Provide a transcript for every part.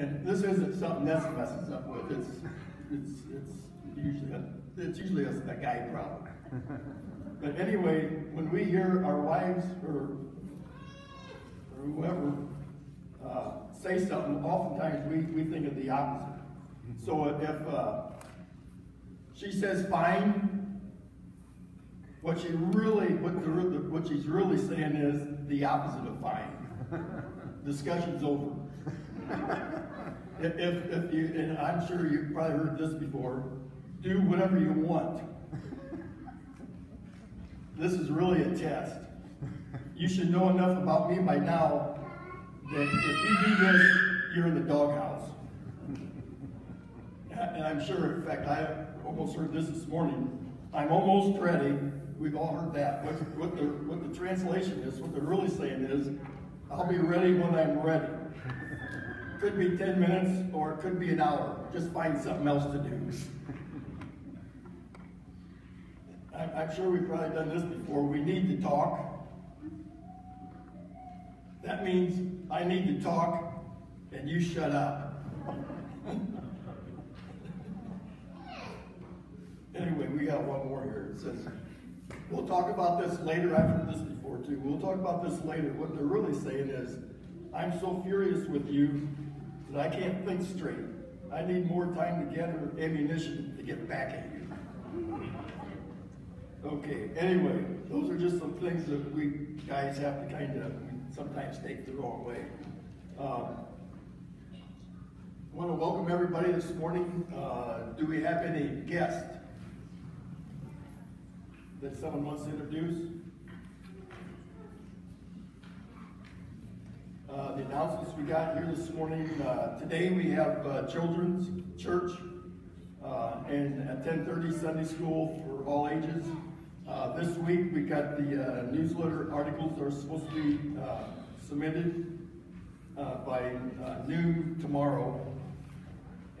And this isn't something Ness messes up with, it's, it's, it's usually, a- it's usually a, a guy problem. But anyway, when we hear our wives or, or whoever, uh, say something, oftentimes we, we think of the opposite. So if, uh, she says fine, what she really, what the, what she's really saying is the opposite of fine. Discussion's over. If, if, you, and I'm sure you've probably heard this before, do whatever you want. This is really a test. You should know enough about me by now that if you do this, you're in the doghouse. And I'm sure, in fact, I almost heard this this morning. I'm almost ready. We've all heard that. What, what the what the translation is, what they're really saying is, I'll be ready when I'm ready. Could be 10 minutes or it could be an hour. Just find something else to do. I'm, I'm sure we've probably done this before. We need to talk. That means I need to talk and you shut up. anyway, we got one more here. It says, we'll talk about this later. I've heard this before too. We'll talk about this later. What they're really saying is, I'm so furious with you I can't think straight. I need more time to gather ammunition to get back at you. Okay, anyway, those are just some things that we guys have to kind of sometimes take the wrong way. Um, want to welcome everybody this morning. Uh, do we have any guests that someone wants to introduce? Uh, the announcements we got here this morning. Uh, today we have uh, children's church uh, and at 10:30 Sunday school for all ages. Uh, this week we got the uh, newsletter articles that are supposed to be submitted by noon tomorrow.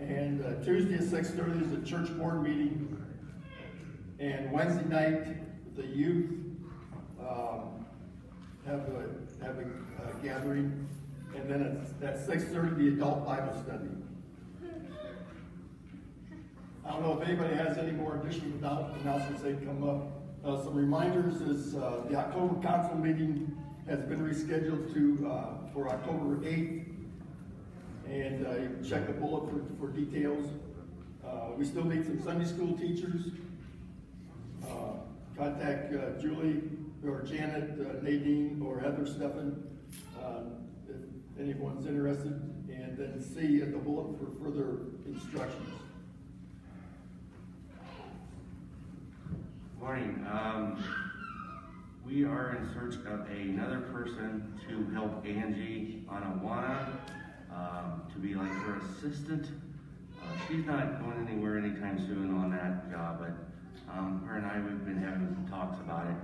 And Tuesday at 6:30 is a church board meeting. And Wednesday night, the youth um, have a, have a uh, gathering. And then at, at 6:30, the adult Bible study. I don't know if anybody has any more additional announcements they come up. Uh, some reminders is uh, the October council meeting has been rescheduled to uh, for October 8th. And uh, you check the bullet for, for details. Uh, we still need some Sunday school teachers. Contact Julie or Janet, uh, Nadine, or Heather Steffen uh, if anyone's interested. And then see at the bullet for further instructions. Morning. Um, we are in search of another person to help Angie on Awana, um, to be like her assistant. Uh, she's not going anywhere anytime soon on that job, but um, her and I, we've been having some talks about it.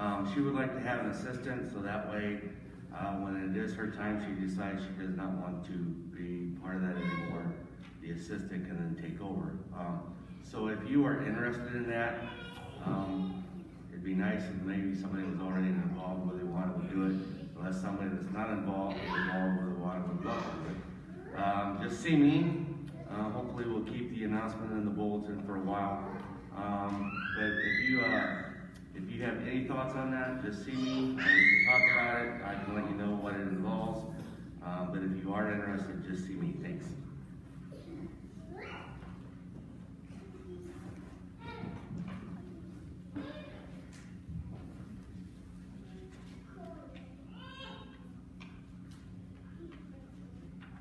Um, she would like to have an assistant, so that way, uh, when it is her time, she decides she does not want to be part of that anymore. The assistant can then take over. Um, so if you are interested in that, um, it'd be nice if maybe somebody was already involved with it, wanted to do it, unless somebody that's not involved is involved with it, wanted would love to do it. Um, just see me. Uh, hopefully we'll keep the announcement in the bulletin for a while. Um, but if you, uh, if you have any thoughts on that, just see me, we can talk about it. I can let you know what it involves. Um, but if you are interested, just see me. Thanks.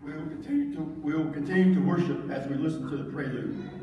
We will continue to, we will continue to worship as we listen to the prelude.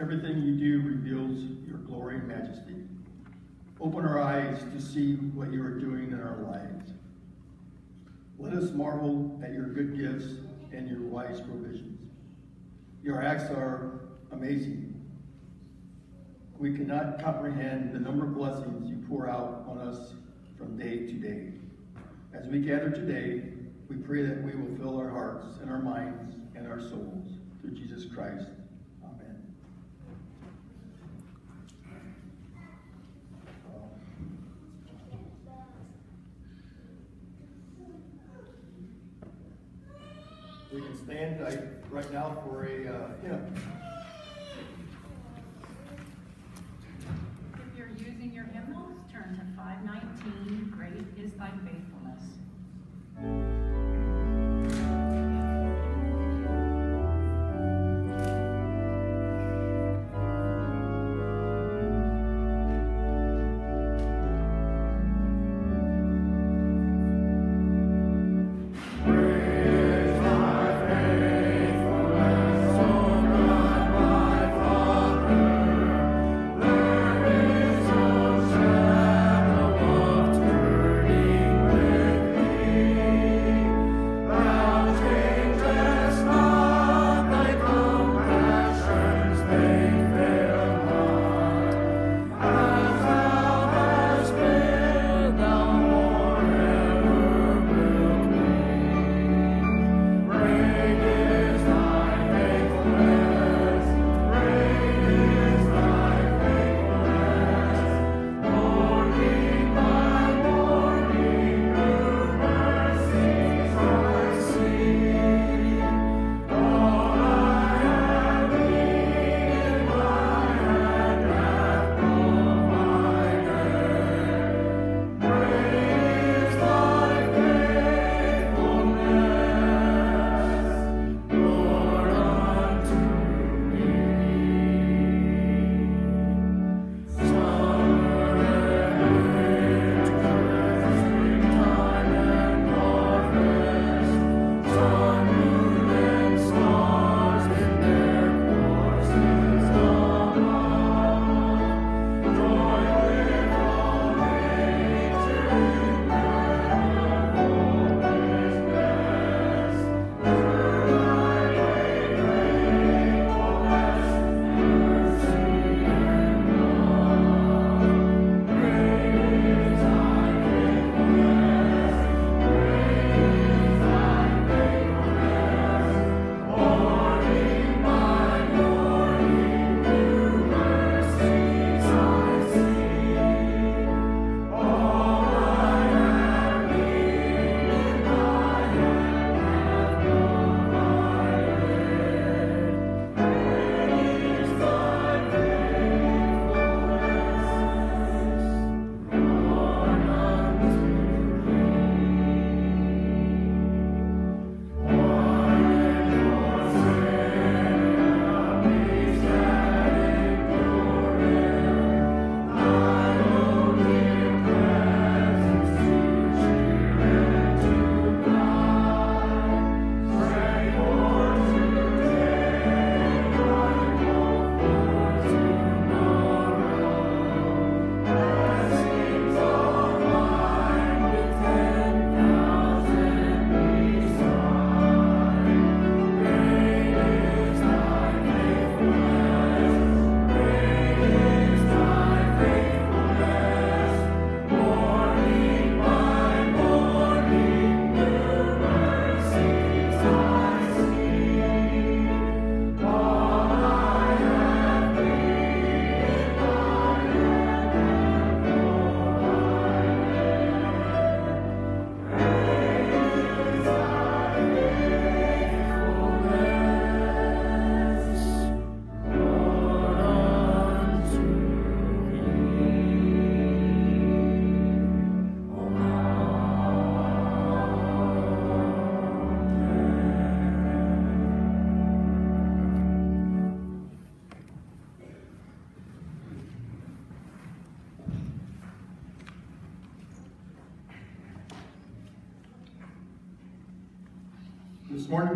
Everything you do reveals your glory and majesty. Open our eyes to see what you are doing in our lives. Let us marvel at your good gifts and your wise provisions. Your acts are amazing. We cannot comprehend the number of blessings you pour out on us from day to day. As we gather today, we pray that we will fill our hearts and our minds and our souls through Jesus Christ. Amen.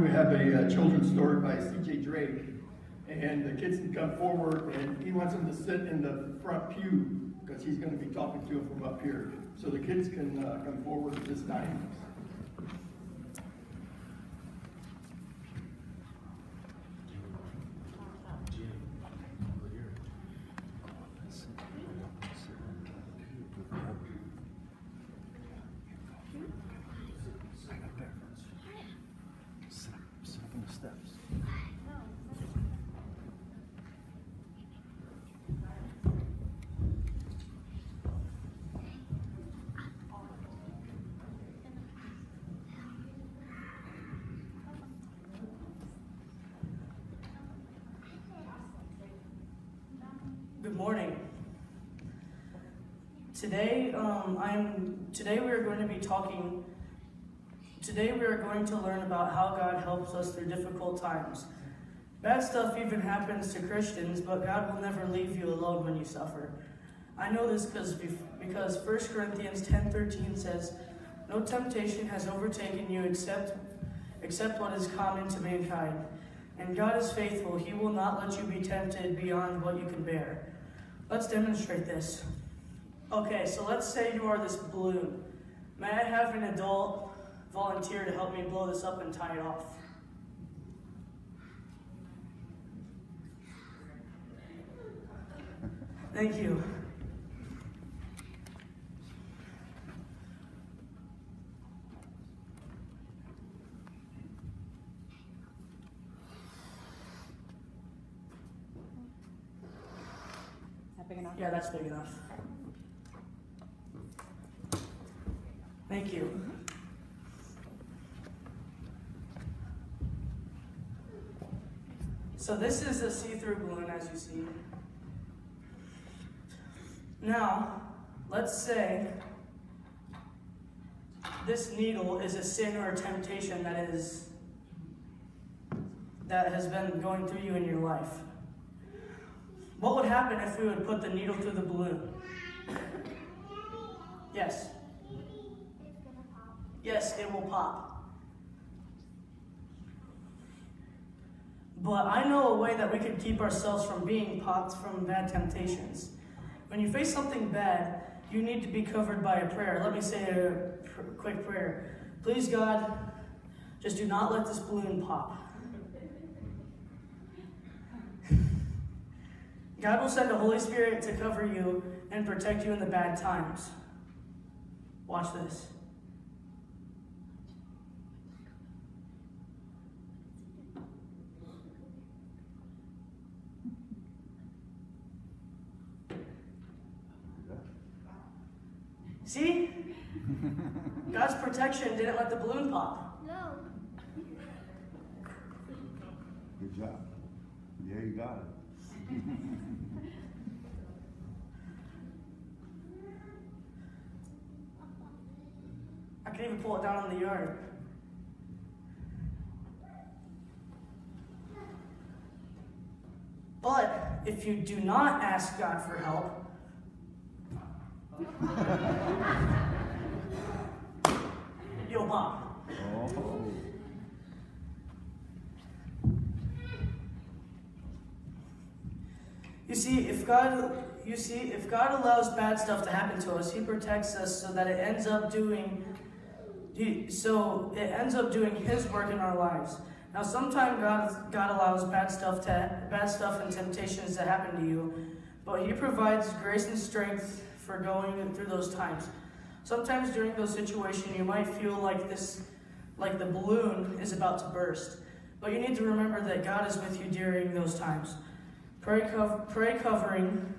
We have a uh, children's story by C.J. Drake, and the kids can come forward, and he wants them to sit in the front pew because he's going to be talking to them from up here. So the kids can uh, come forward at this time. Good morning. Today, um, I'm today we are going to be talking. Today we are going to learn about how God helps us through difficult times. Bad stuff even happens to Christians, but God will never leave you alone when you suffer. I know this because because 1 Corinthians 10:13 says, "No temptation has overtaken you except except what is common to mankind." And God is faithful. He will not let you be tempted beyond what you can bear. Let's demonstrate this. Okay, so let's say you are this balloon. May I have an adult volunteer to help me blow this up and tie it off? Thank you. Is that big enough? Yeah, that's big enough. Thank you. So this is a see-through balloon as you see. Now, let's say this needle is a sin or a temptation that is that has been going through you in your life. What would happen if we would put the needle through the balloon? Yes. Yes, it will pop. But I know a way that we can keep ourselves from being popped from bad temptations. When you face something bad, you need to be covered by a prayer. Let me say a pr- quick prayer. Please, God, just do not let this balloon pop. God will send the Holy Spirit to cover you and protect you in the bad times. Watch this. See? God's protection didn't let the balloon pop. No. Good job. Yeah, you got it. I can even pull it down in the yard. But if you do not ask God for help, you'll pop. Oh. You see, if God, you see, if God allows bad stuff to happen to us, He protects us so that it ends up doing, so it ends up doing His work in our lives. Now, sometimes God, God allows bad stuff to, bad stuff and temptations to happen to you, but He provides grace and strength for going through those times. Sometimes during those situations, you might feel like this, like the balloon is about to burst, but you need to remember that God is with you during those times. Pray, cov- pray covering,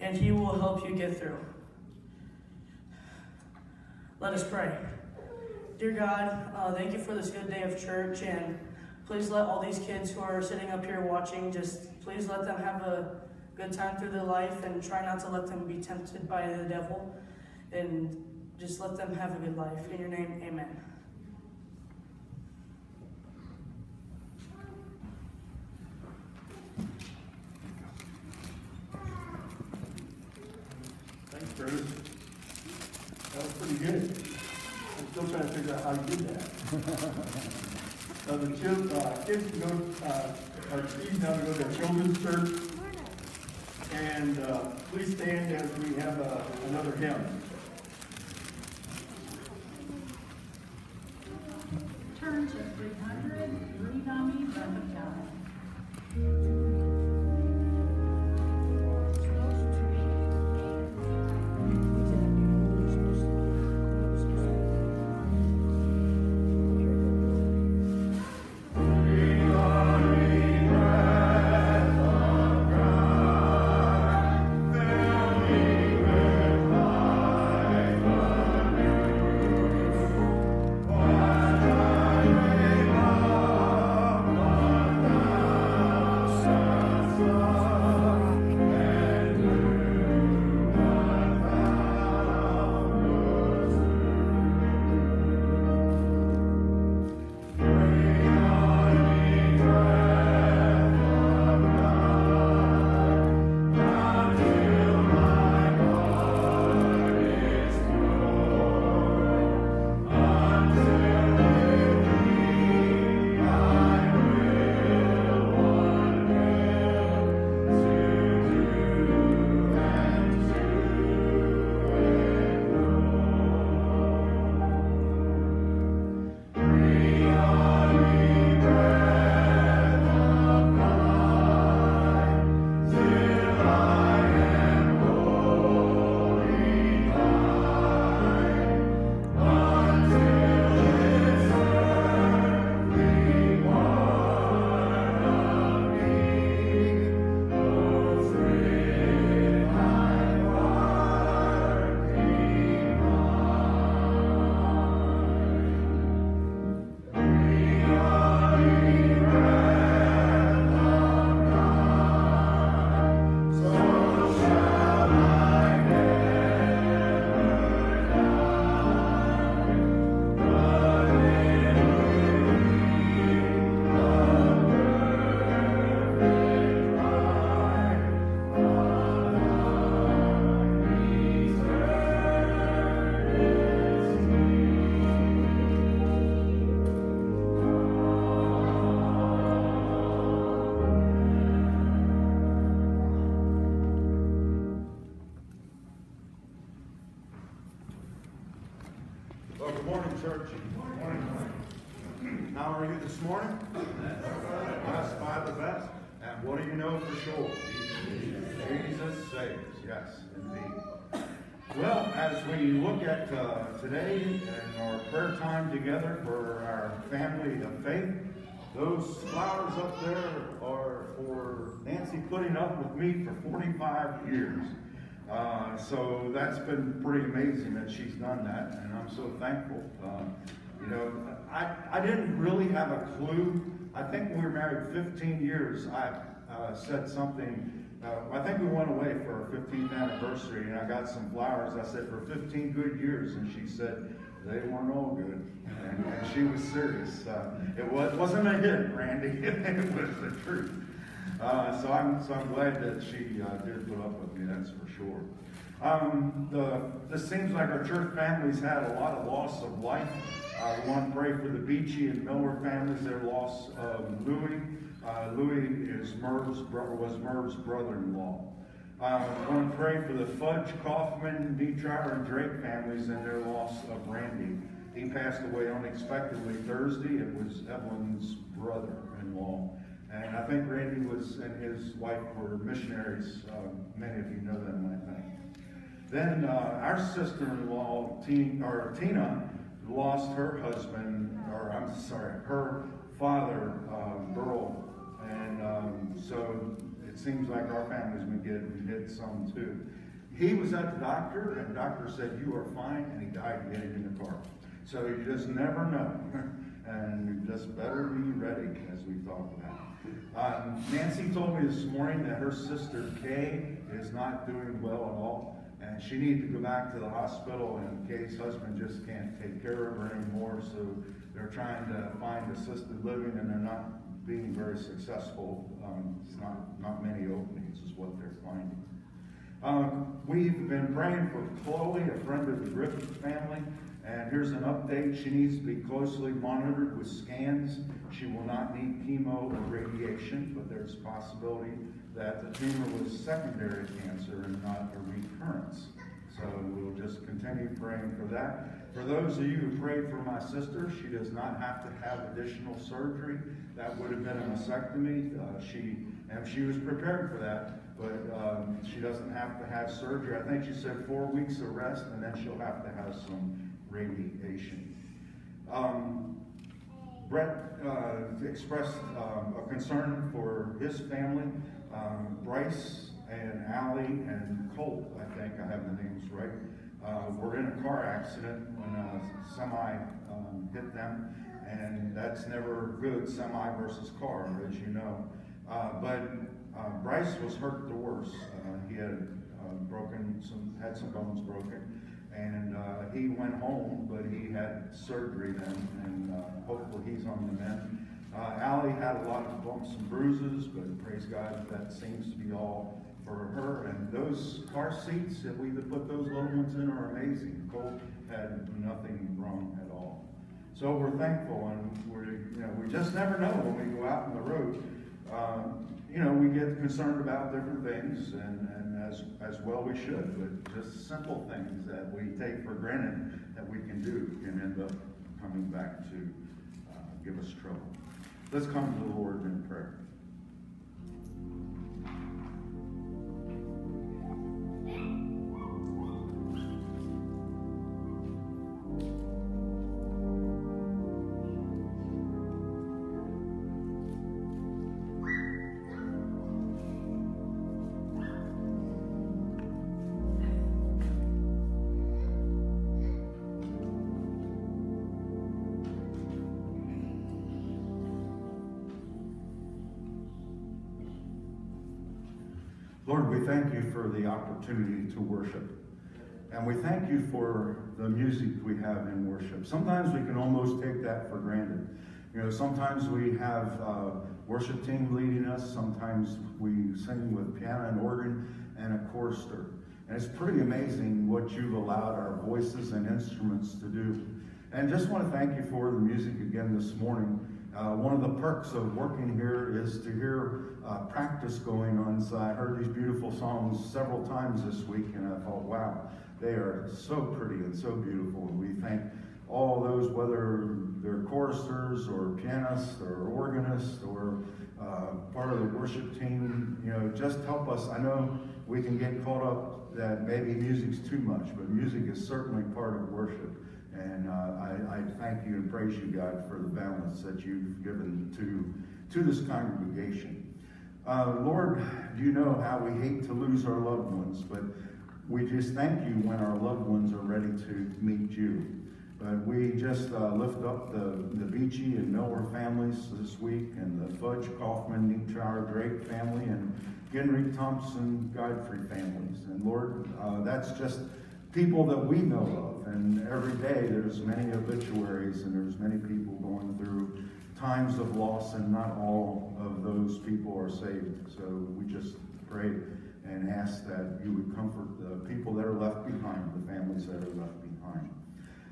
and He will help you get through. Let us pray. Dear God, uh, thank you for this good day of church, and please let all these kids who are sitting up here watching just please let them have a good time through their life and try not to let them be tempted by the devil, and just let them have a good life. In your name, amen. Thanks, Bruce. That was pretty good. I'm still trying to figure out how you did that. Uh, the chil, uh, kids go, uh, are teased now to go to children's church. And, uh, please stand as we have, uh, another hymn. To three hundred, flowers up there are for Nancy putting up with me for 45 years. Uh, so that's been pretty amazing that she's done that, and I'm so thankful. Uh, you know, I, I didn't really have a clue. I think we were married 15 years, I uh, said something. Uh, I think we went away for our 15th anniversary, and I got some flowers. I said, for 15 good years, and she said, they weren't all good. And, and she was serious. Uh, it was, wasn't a hit, Randy. it was the truth. Uh, so I'm so I'm glad that she uh, did put up with me. That's for sure. Um, the, this seems like our church family's had a lot of loss of life. Uh, we want to pray for the Beachy and Miller families. Their loss of Louis. Uh, Louis is Merv's bro- was Merv's brother-in-law. Uh, we want to pray for the Fudge, Kaufman, Dietrich, and Drake families and their loss of Randy. He passed away unexpectedly Thursday. It was Evelyn's brother-in-law. And I think Randy was and his wife were missionaries. Uh, many of you know them, I think. Then uh, our sister-in-law, Tina, lost her husband, or I'm sorry, her father, um, Burl. And um, so it seems like our family's been getting hit some too. He was at the doctor, and the doctor said, You are fine, and he died getting in the car. So you just never know. and just better be ready, as we talked about. Um, Nancy told me this morning that her sister Kay is not doing well at all, and she needs to go back to the hospital. And Kay's husband just can't take care of her anymore, so they're trying to find assisted living, and they're not being very successful. Um, it's not not many openings, is what they're finding. Um, we've been praying for Chloe, a friend of the Griffith family. And here's an update. She needs to be closely monitored with scans. She will not need chemo or radiation, but there's a possibility that the tumor was secondary cancer and not a recurrence. So we'll just continue praying for that. For those of you who prayed for my sister, she does not have to have additional surgery. That would have been a mastectomy. Uh, she and she was prepared for that, but um, she doesn't have to have surgery. I think she said four weeks of rest, and then she'll have to have some radiation. Um, Brett uh, expressed um, a concern for his family. Um, Bryce and Allie and Colt, I think I have the names right, uh, were in a car accident when a semi um, hit them, and that's never good, semi versus car, as you know. Uh, but uh, Bryce was hurt the worst. Uh, he had uh, broken some, had some bones broken, and uh, he went home, but he had surgery then, and uh, hopefully he's on the mend. Uh, Allie had a lot of bumps and bruises, but praise God, that seems to be all for her. And those car seats that we put those little ones in are amazing. Cole had nothing wrong at all. So we're thankful, and we're, you know, we just never know when we go out on the road. Um, you know, we get concerned about different things, and, and as, as well we should, but just simple things that we take for granted that we can do can end up coming back to uh, give us trouble. Let's come to the Lord in prayer. We thank you for the opportunity to worship. And we thank you for the music we have in worship. Sometimes we can almost take that for granted. You know, sometimes we have a worship team leading us. Sometimes we sing with piano and organ and a chorister. And it's pretty amazing what you've allowed our voices and instruments to do. And just want to thank you for the music again this morning. Uh, one of the perks of working here is to hear uh, practice going on. So I heard these beautiful songs several times this week, and I thought, wow, they are so pretty and so beautiful. And we thank all those, whether they're choristers or pianists or organists or uh, part of the worship team, you know, just help us. I know we can get caught up that maybe music's too much, but music is certainly part of worship. And uh, I, I, thank you and praise you, God, for the balance that you've given to, to this congregation. Uh, Lord, you know how we hate to lose our loved ones, but we just thank you when our loved ones are ready to meet you. But we just uh, lift up the, the Beachy and Miller families this week, and the Fudge, Kaufman, Neetrower, Drake family, and Henry Thompson, Godfrey families. And Lord, uh, that's just people that we know of. And every day there's many obituaries and there's many people going through times of loss and not all of those people are saved. So we just pray and ask that you would comfort the people that are left behind, the families that are left behind.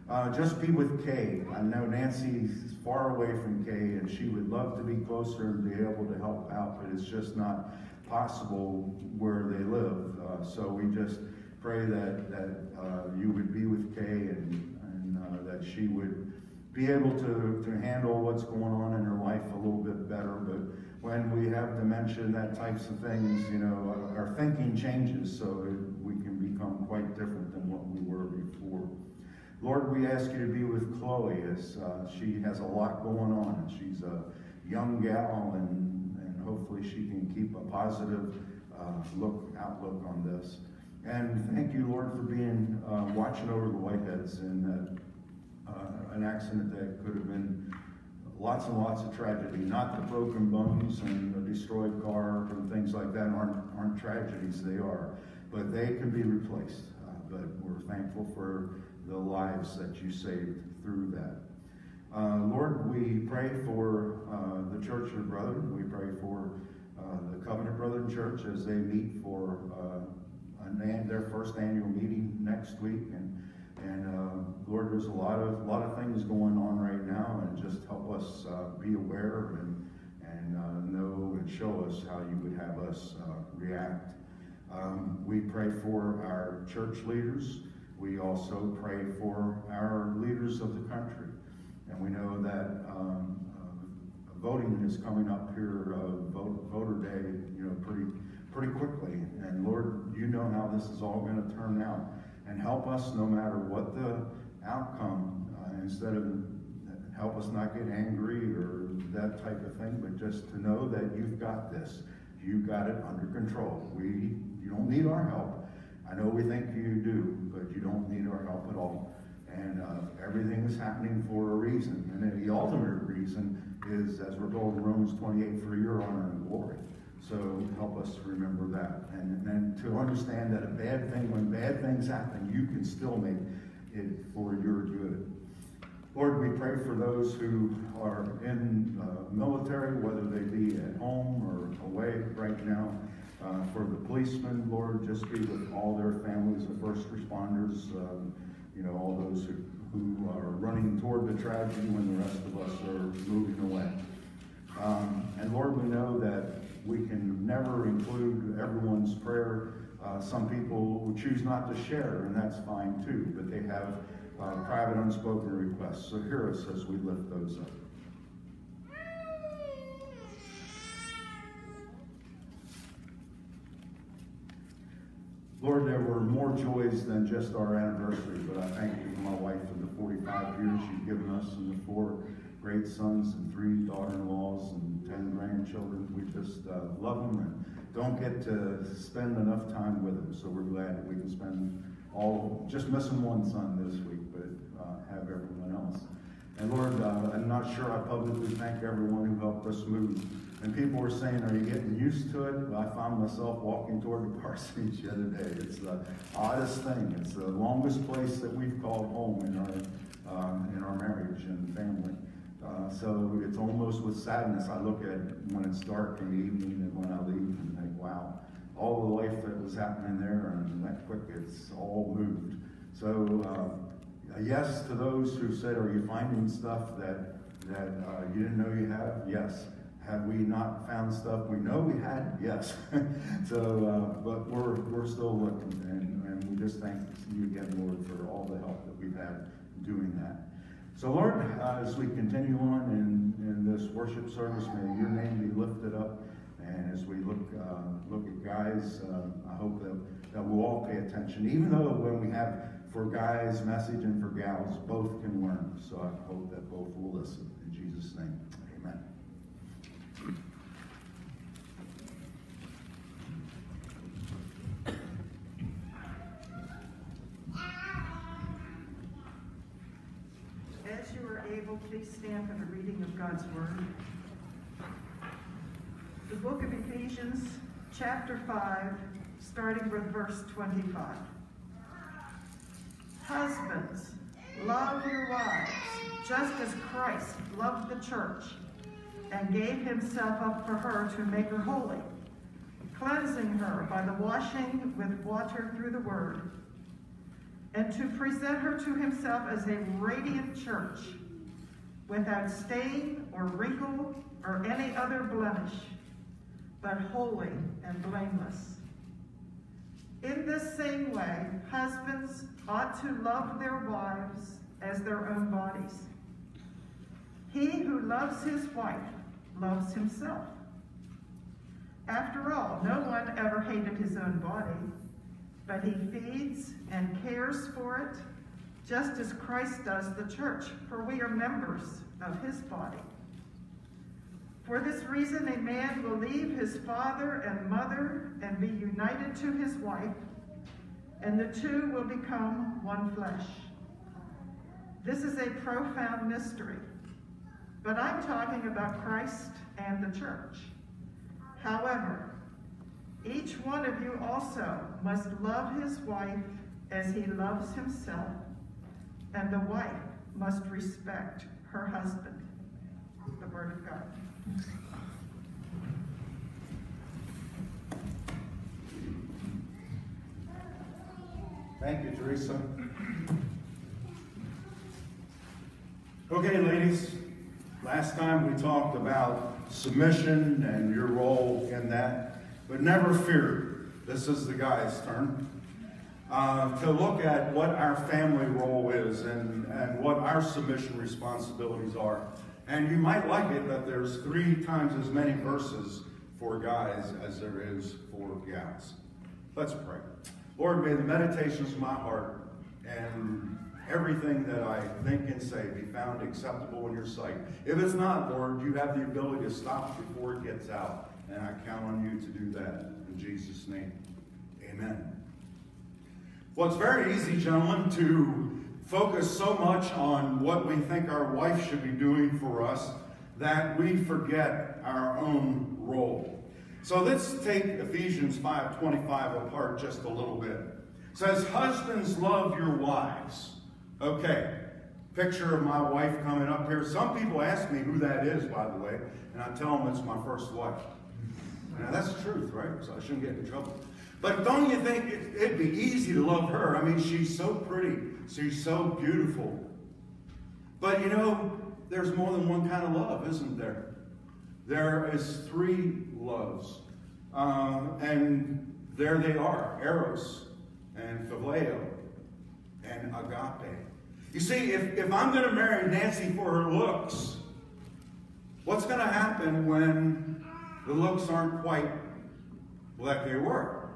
Uh, just be with Kay. I know Nancy's far away from Kay and she would love to be closer and be able to help out, but it's just not possible where they live. Uh, so we just pray that, that uh, you would be with Kay and, and uh, that she would be able to, to handle what's going on in her life a little bit better. But when we have dementia and that types of things, you know, our, our thinking changes so we can become quite different than what we were before. Lord, we ask you to be with Chloe as uh, she has a lot going on. She's a young gal, and, and hopefully she can keep a positive uh, look outlook on this. And thank you, Lord, for being uh, watching over the Whiteheads in uh, an accident that could have been lots and lots of tragedy. Not the broken bones and the destroyed car and things like that aren't, aren't tragedies, they are. But they can be replaced. Uh, but we're thankful for the lives that you saved through that. Uh, Lord, we pray for uh, the Church of Brethren. We pray for uh, the Covenant Brethren Church as they meet for uh, their first annual meeting next week. And, And uh, Lord, there's a lot of lot of things going on right now, and just help us uh, be aware and and uh, know and show us how you would have us uh, react. Um, we pray for our church leaders. We also pray for our leaders of the country, and we know that um, uh, voting is coming up here, uh, vote, voter day, you know, pretty pretty quickly. And Lord, you know how this is all going to turn out and help us no matter what the outcome, uh, instead of help us not get angry or that type of thing, but just to know that you've got this. You've got it under control. We, you don't need our help. I know we think you do, but you don't need our help at all. And uh, everything is happening for a reason. And the ultimate reason is, as we're told in Romans 28, for your honor and glory. So help us remember that. And, and to understand that a bad thing, when bad things happen, you can still make it for your good. Lord, we pray for those who are in uh, military, whether they be at home or away right now. Uh, for the policemen, Lord, just be with all their families the first responders, um, you know, all those who, who are running toward the tragedy when the rest of us are moving away. Um, and Lord, we know that we can never include everyone's prayer. Uh, some people choose not to share, and that's fine too, but they have uh, private unspoken requests. So hear us as we lift those up. Lord, there were more joys than just our anniversary, but I thank you for my wife and the 45 years you've given us and the four great sons and three daughter-in-laws and 10 grandchildren. We just uh, love them and don't get to spend enough time with them. So we're glad that we can spend all, just missing one son this week, but uh, have everyone else. And Lord, uh, I'm not sure I publicly thank everyone who helped us move. And people were saying, are you getting used to it? Well, I found myself walking toward the parsonage the other day. It's the oddest thing. It's the longest place that we've called home in our, um, in our marriage and family. Uh, so it's almost with sadness I look at when it's dark in the evening and when I leave and think, wow, all the life that was happening there and that quick, it's all moved. So uh, yes to those who said, are you finding stuff that, that uh, you didn't know you have? Yes. Have we not found stuff we know we had? Yes. so, uh, but we're, we're still looking and, and we just thank you again, Lord, for all the help that we've had doing that. So, Lord, uh, as we continue on in, in this worship service, may your name be lifted up. And as we look uh, look at guys, uh, I hope that, that we'll all pay attention, even though when we have for guys message and for gals, both can learn. So I hope that both will listen. In Jesus' name, amen. As you are able, please stand for the reading of God's Word. The book of Ephesians, chapter 5, starting with verse 25. Husbands, love your wives, just as Christ loved the church and gave himself up for her to make her holy, cleansing her by the washing with water through the word, and to present her to himself as a radiant church, without stain or wrinkle or any other blemish, but holy and blameless. In this same way, husbands ought to love their wives as their own bodies. He who loves his wife loves himself. After all, no one ever hated his own body, but he feeds and cares for it, just as Christ does the church, for we are members of his body. For this reason, a man will leave his father and mother and be united to his wife, and the two will become one flesh. This is a profound mystery, but I'm talking about Christ and the church. However, each one of you also must love his wife as he loves himself, and the wife must respect her husband. The word of God. Thank you, Teresa. Okay, ladies, last time we talked about submission and your role in that, but never fear, this is the guy's turn, uh, to look at what our family role is and, and what our submission responsibilities are. And you might like it that there's three times as many verses for guys as there is for gals. Let's pray. Lord, may the meditations of my heart and everything that I think and say be found acceptable in your sight. If it's not, Lord, you have the ability to stop before it gets out, and I count on you to do that. In Jesus' name, amen. Well, it's very easy, gentlemen, to focus so much on what we think our wife should be doing for us that we forget our own role. So let's take Ephesians 5:25 apart just a little bit. It says, "Husbands, love your wives." Okay, picture of my wife coming up here. Some people ask me who that is, by the way, and I tell them it's my first wife. Now that's the truth, right? So I shouldn't get in trouble. But don't you think it, it'd be easy to love her? I mean, she's so pretty. She's so beautiful. But you know, there's more than one kind of love, isn't there? There is three loves. Um, and there they are, Eros and Phileo and Agape. You see, if, if I'm going to marry Nancy for her looks, what's going to happen when the looks aren't quite like they were?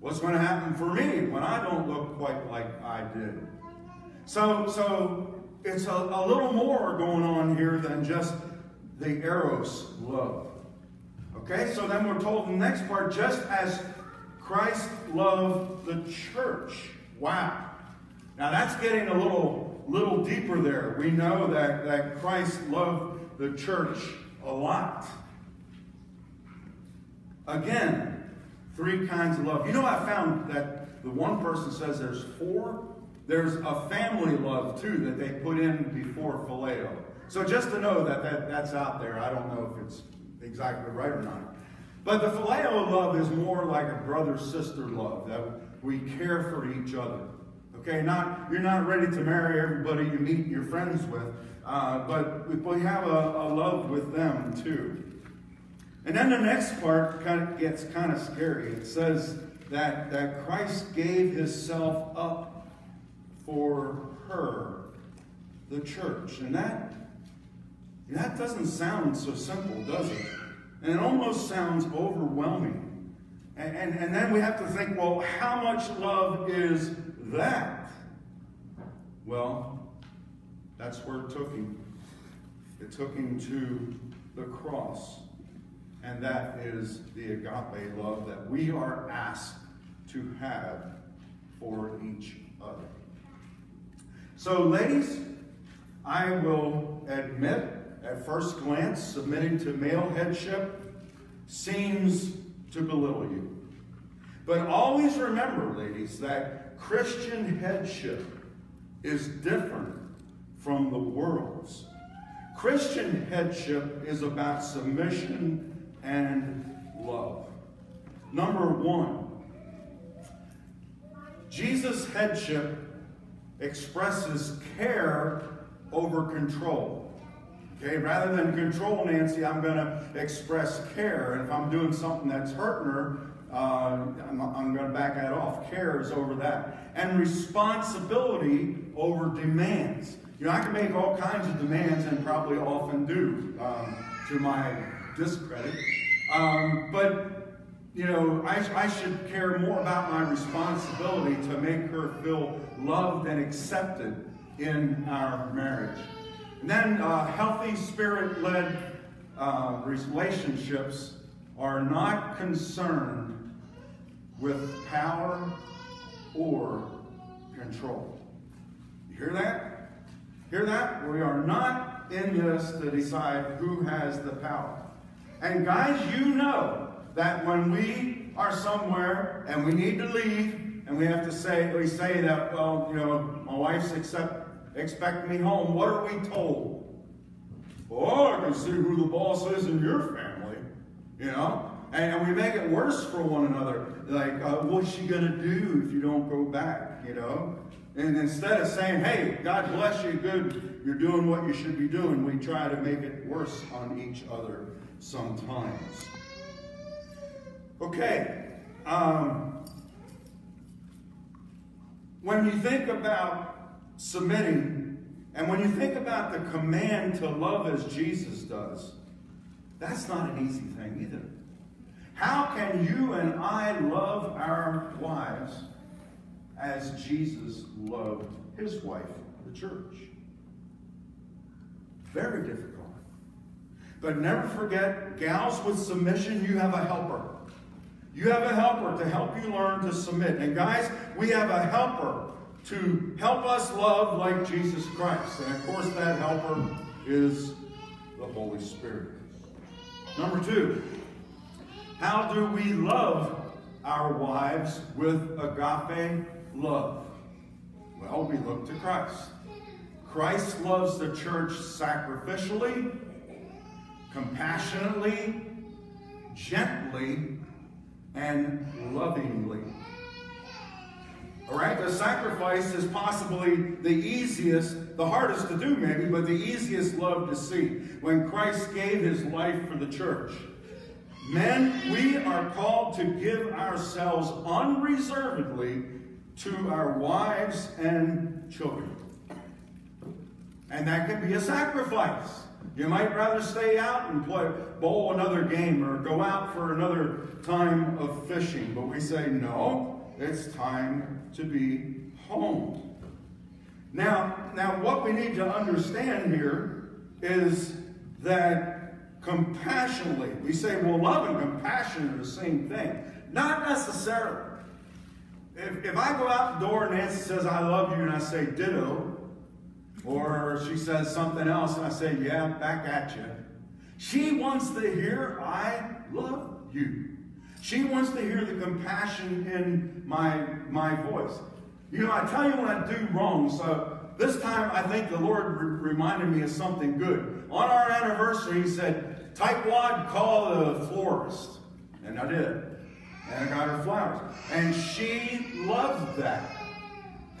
What's going to happen for me when I don't look quite like I did? So, so it's a, a little more going on here than just the Eros love. Okay, so then we're told in the next part, just as Christ loved the church. Wow. Now that's getting a little, little deeper there. We know that, that Christ loved the church a lot. Again, three kinds of love. You know, I found that the one person says there's four. There's a family love too that they put in before phileo. So just to know that, that that's out there, I don't know if it's exactly right or not. But the phileo love is more like a brother-sister love, that we care for each other. Okay, not you're not ready to marry everybody you meet your friends with, uh, but we, have a, a love with them too. And then the next part kind of gets kind of scary. It says that, that Christ gave himself up for her, the church. And that, that doesn't sound so simple, does it? And it almost sounds overwhelming. And, and, and then we have to think, well, how much love is that? Well, that's where it took him. It took him to the cross. And that is the agape love that we are asked to have for each other. So, ladies, I will admit at first glance, submitting to male headship seems to belittle you. But always remember, ladies, that Christian headship is different from the world's. Christian headship is about submission and love. Number one, Jesus' headship expresses care over control. Okay, rather than control Nancy, I'm going to express care. And if I'm doing something that's hurting her, uh, I'm, I'm going to back that off. Care is over that. And responsibility over demands. You know, I can make all kinds of demands and probably often do um, to my discredit. Um, but, you know, I, I should care more about my responsibility to make her feel loved and accepted in our marriage. And then uh, healthy spirit led uh, relationships are not concerned with power or control. You hear that? Hear that? We are not in this to decide who has the power. And guys, you know that when we are somewhere and we need to leave, and we have to say, we say that, well, you know, my wife's accept, expect me home. What are we told? Oh, I can see who the boss is in your family, you know? And, and we make it worse for one another. Like, uh, what's she going to do if you don't go back, you know? And instead of saying, hey, God bless you, good, you're doing what you should be doing, we try to make it worse on each other sometimes. Okay. Um, when you think about submitting, and when you think about the command to love as Jesus does, that's not an easy thing either. How can you and I love our wives as Jesus loved his wife, the church? Very difficult. But never forget, gals with submission, you have a helper. You have a helper to help you learn to submit. And guys, we have a helper to help us love like Jesus Christ. And of course, that helper is the Holy Spirit. Number two, how do we love our wives with agape love? Well, we look to Christ. Christ loves the church sacrificially, compassionately, gently, and lovingly. All right, the sacrifice is possibly the easiest, the hardest to do maybe, but the easiest love to see. When Christ gave his life for the church. Men, we are called to give ourselves unreservedly to our wives and children. And that can be a sacrifice. You might rather stay out and play, bowl another game or go out for another time of fishing. But we say, no, it's time to be home. Now, now what we need to understand here is that compassionately, we say, well, love and compassion are the same thing. Not necessarily. If, if I go out the door and Nancy says, I love you, and I say ditto, or she says something else and I say, yeah, back at you. She wants to hear, I love you. She wants to hear the compassion in my, my voice. You know, I tell you when I do wrong, so this time I think the Lord re reminded me of something good. On our anniversary, he said, Tightwad, call the florist. And I did. And I got her flowers. And she loved that.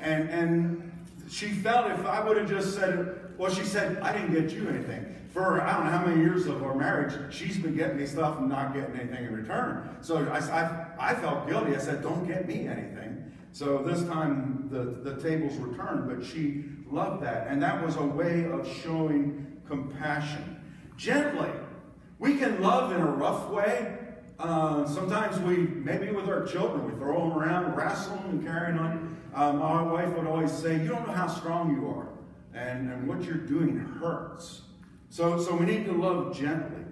And, and she felt if I would have just said, well, she said, I didn't get you anything. For I don't know how many years of our marriage, she's been getting me stuff and not getting anything in return. So I, I, I felt guilty. I said, don't get me anything. So this time the, the tables were turned, but she loved that. And that was a way of showing compassion. Gently. We can love in a rough way. Uh, sometimes we, maybe with our children, we throw them around, wrestle them and carry on. Um, my wife would always say, you don't know how strong you are. And, and what you're doing hurts. So, so we need to love gently.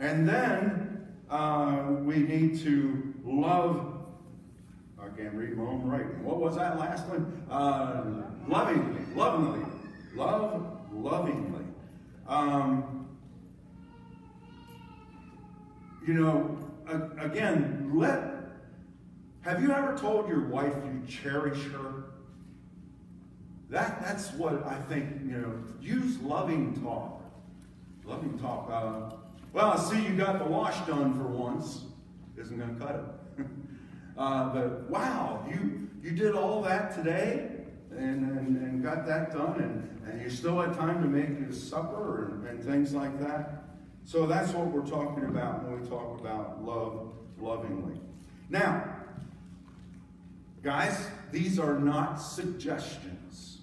And then uh, we need to love, I can't read my own writing. What was that last one? Uh, lovingly, lovingly. Love lovingly. Um, you know, again, let have you ever told your wife you cherish her? That, that's what I think, you know, use loving talk. Loving talk. Uh, well, I see you got the wash done for once. Isn't going to cut it. uh, but wow, you, you did all that today and, and, and got that done, and, and you still had time to make your supper and, and things like that. So that's what we're talking about when we talk about love lovingly. Now, Guys, these are not suggestions,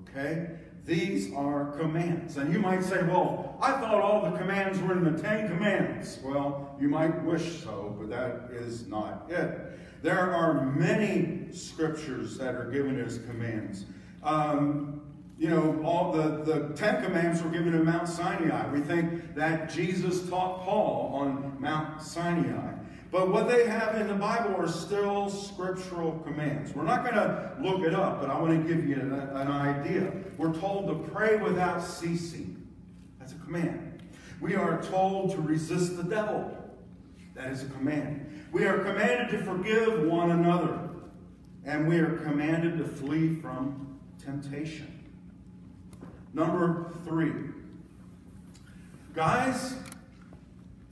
okay? These are commands. And you might say, well, I thought all the commands were in the Ten Commandments. Well, you might wish so, but that is not it. There are many scriptures that are given as commands. Um, you know, all the, the Ten Commandments were given in Mount Sinai. We think that Jesus taught Paul on Mount Sinai. But what they have in the Bible are still scriptural commands. We're not going to look it up, but I want to give you an, an idea. We're told to pray without ceasing. That's a command. We are told to resist the devil. That is a command. We are commanded to forgive one another. And we are commanded to flee from temptation. Number three. Guys,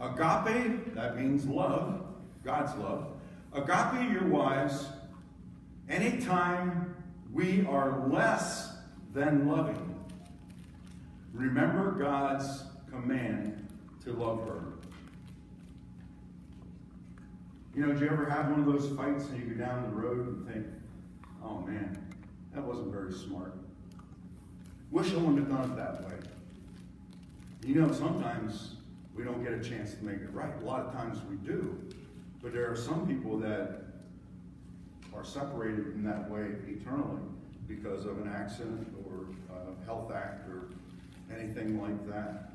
agape, that means love, God's love. Agape your wives anytime, we are less than loving. Remember God's command to love her. You know, did you ever have one of those fights and you go down the road and think, oh man, that wasn't very smart. Wish I wouldn't have done it that way. You know, sometimes we don't get a chance to make it right. A lot of times we do. But there are some people that are separated in that way eternally because of an accident or a health act or anything like that.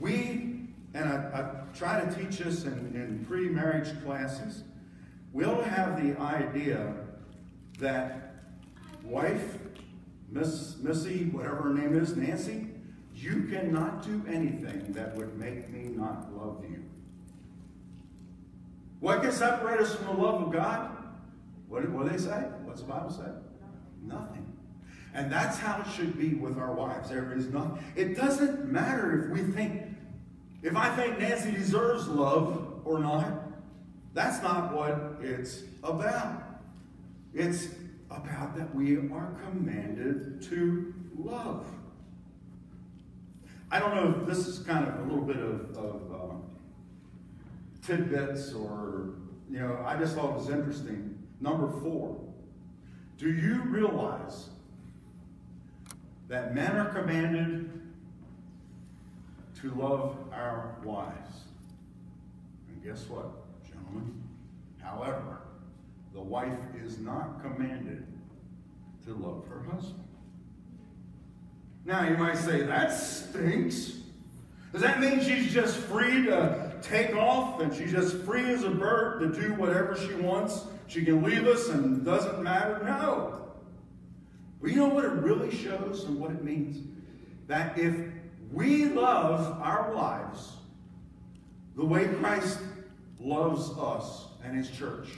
We, and I, I try to teach this in, in pre-marriage classes, ought have the idea that wife, Miss Missy, whatever her name is, Nancy, you cannot do anything that would make me not love you. What can separate us from the love of God? What, what do they say? What's the Bible say? Nothing. And that's how it should be with our wives. There is nothing. It doesn't matter if we think, if I think Nancy deserves love or not. That's not what it's about. It's about that we are commanded to love. I don't know if this is kind of a little bit of, of uh, tidbits or, you know, I just thought it was interesting. Number four, do you realize that men are commanded to love our wives? And guess what, gentlemen? However, the wife is not commanded to love her husband. Now, you might say, that stinks. Does that mean she's just free to take off and she's just free as a bird to do whatever she wants? She can leave us and it doesn't matter? No. Well, you know what it really shows and what it means? That if we love our wives the way Christ loves us and his church,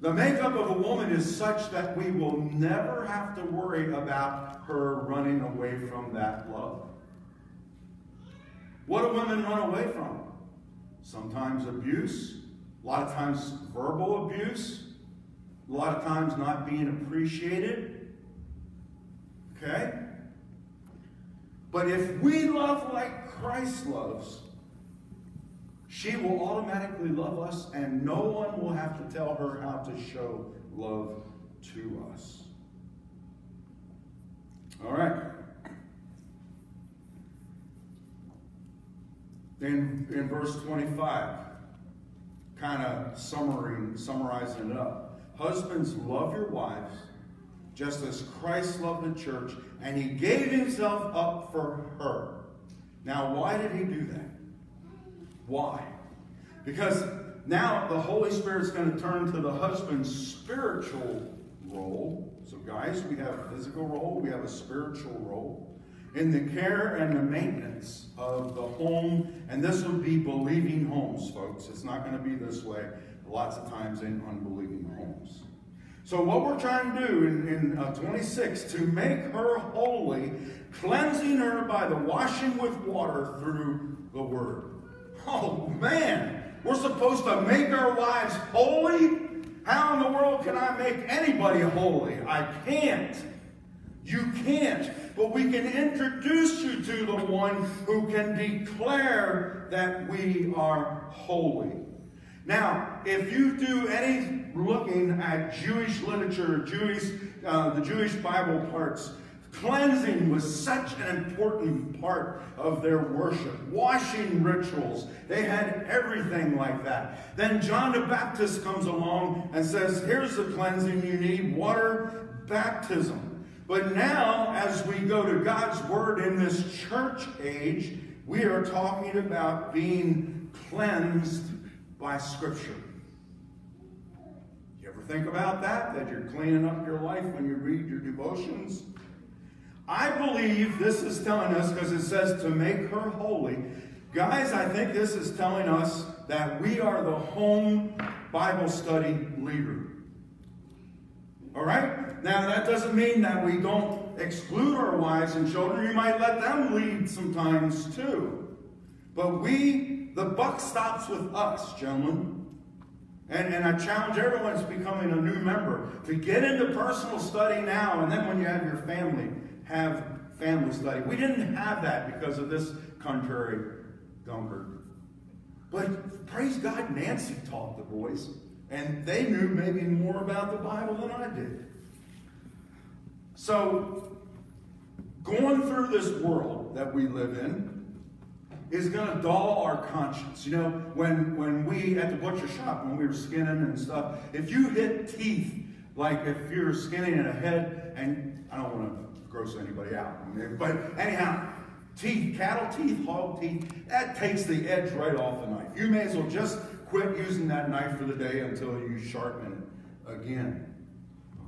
the makeup of a woman is such that we will never have to worry about her running away from that love. What do women run away from? Sometimes abuse, a lot of times verbal abuse, a lot of times not being appreciated. Okay? But if we love like Christ loves, she will automatically love us, and no one will have to tell her how to show love to us. All right. In, in verse 25, kind of summarizing, summarizing it up. Husbands, love your wives just as Christ loved the church, and he gave himself up for her. Now, why did he do that? Why? Because now the Holy Spirit's going to turn to the husband's spiritual role. So, guys, we have a physical role, we have a spiritual role in the care and the maintenance of the home. And this would be believing homes, folks. It's not going to be this way lots of times in unbelieving homes. So, what we're trying to do in, in uh, 26 to make her holy, cleansing her by the washing with water through the word. Oh, man, we're supposed to make our wives holy? How in the world can I make anybody holy? I can't. You can't. But we can introduce you to the one who can declare that we are holy. Now, if you do any looking at Jewish literature, Jewish, uh, the Jewish Bible parts, Cleansing was such an important part of their worship. Washing rituals. They had everything like that. Then John the Baptist comes along and says, here's the cleansing you need, water baptism. But now, as we go to God's Word in this church age, we are talking about being cleansed by Scripture. You ever think about that? That you're cleaning up your life when you read your devotions? I believe this is telling us, because it says to make her holy. Guys, I think this is telling us that we are the home Bible study leader. All right? Now, that doesn't mean that we don't exclude our wives and children. You might let them lead sometimes too. But we, the buck stops with us, gentlemen. And, and I challenge everyone that's becoming a new member to get into personal study now, and then when you have your family, have family study. We didn't have that because of this contrary Dunkard. But praise God, Nancy taught the boys, and they knew maybe more about the Bible than I did. So, going through this world that we live in is going to dull our conscience. You know, when, when we, at the butcher shop, when we were skinning and stuff, if you hit teeth, like if you're skinning in a head, and I don't want to gross anybody out, but anyhow, teeth, cattle teeth, hog teeth, that takes the edge right off the knife. You may as well just quit using that knife for the day until you sharpen it again.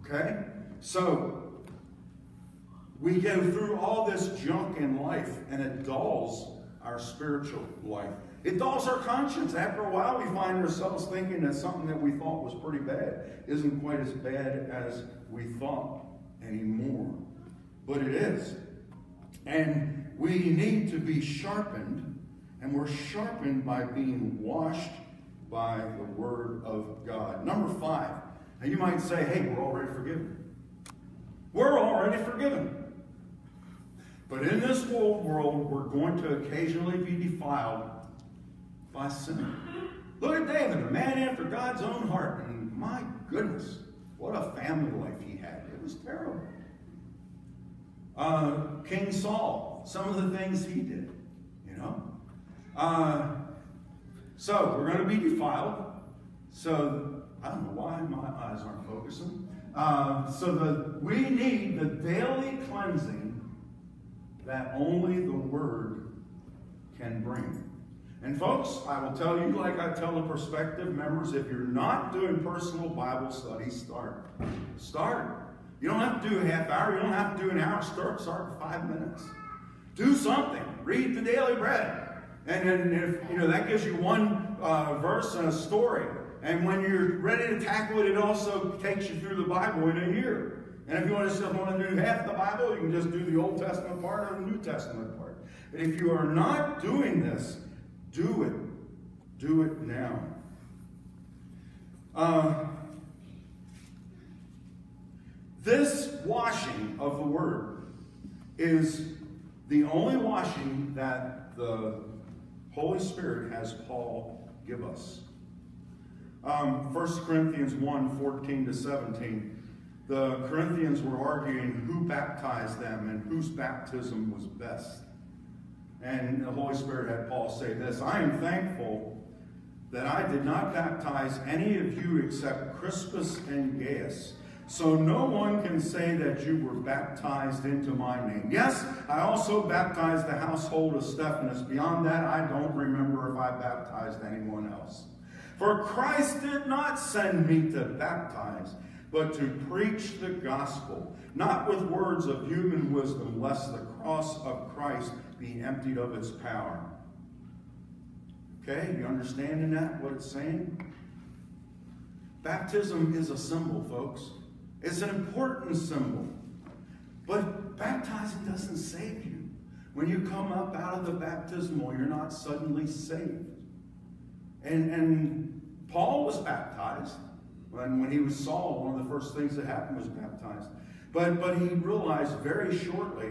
Okay? So, we go through all this junk in life and it dulls our spiritual life. It dulls our conscience. After a while, we find ourselves thinking that something that we thought was pretty bad isn't quite as bad as we thought anymore. But it is. And we need to be sharpened, and we're sharpened by being washed by the Word of God. Number five. Now you might say, hey, we're already forgiven. We're already forgiven. But in this world, we're going to occasionally be defiled by sin. Look at David, a man after God's own heart. And my goodness, what a family life he had. It was terrible. Uh, King Saul, some of the things he did, you know. Uh, so we're going to be defiled. So I don't know why my eyes aren't focusing. Uh, so the, we need the daily cleansing that only the Word can bring. And folks, I will tell you, like I tell the prospective members, if you're not doing personal Bible study, start. Start. You don't have to do a half hour. You don't have to do an hour. Start. Start for five minutes. Do something. Read the daily bread. And then, if you know, that gives you one uh, verse and a story. And when you're ready to tackle it, it also takes you through the Bible in a year. And if you want to just want to do half the Bible, you can just do the Old Testament part or the New Testament part. But if you are not doing this, do it. Do it now. Uh, this washing of the Word is the only washing that the Holy Spirit has Paul give us. Um, 1 Corinthians 1 14 to 17 the Corinthians were arguing who baptized them and whose baptism was best. And the Holy Spirit had Paul say this I am thankful that I did not baptize any of you except Crispus and Gaius. So no one can say that you were baptized into my name. Yes, I also baptized the household of Stephanas. Beyond that, I don't remember if I baptized anyone else. For Christ did not send me to baptize, but to preach the gospel, not with words of human wisdom, lest the cross of Christ be emptied of its power. Okay, you understanding that, what it's saying? Baptism is a symbol, folks. It's an important symbol. But baptizing doesn't save you. When you come up out of the baptismal, you're not suddenly saved. And, and Paul was baptized. When, when he was Saul, one of the first things that happened was baptized. But, but he realized very shortly